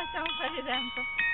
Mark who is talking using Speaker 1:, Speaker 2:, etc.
Speaker 1: Ah, siamo fuori tempo.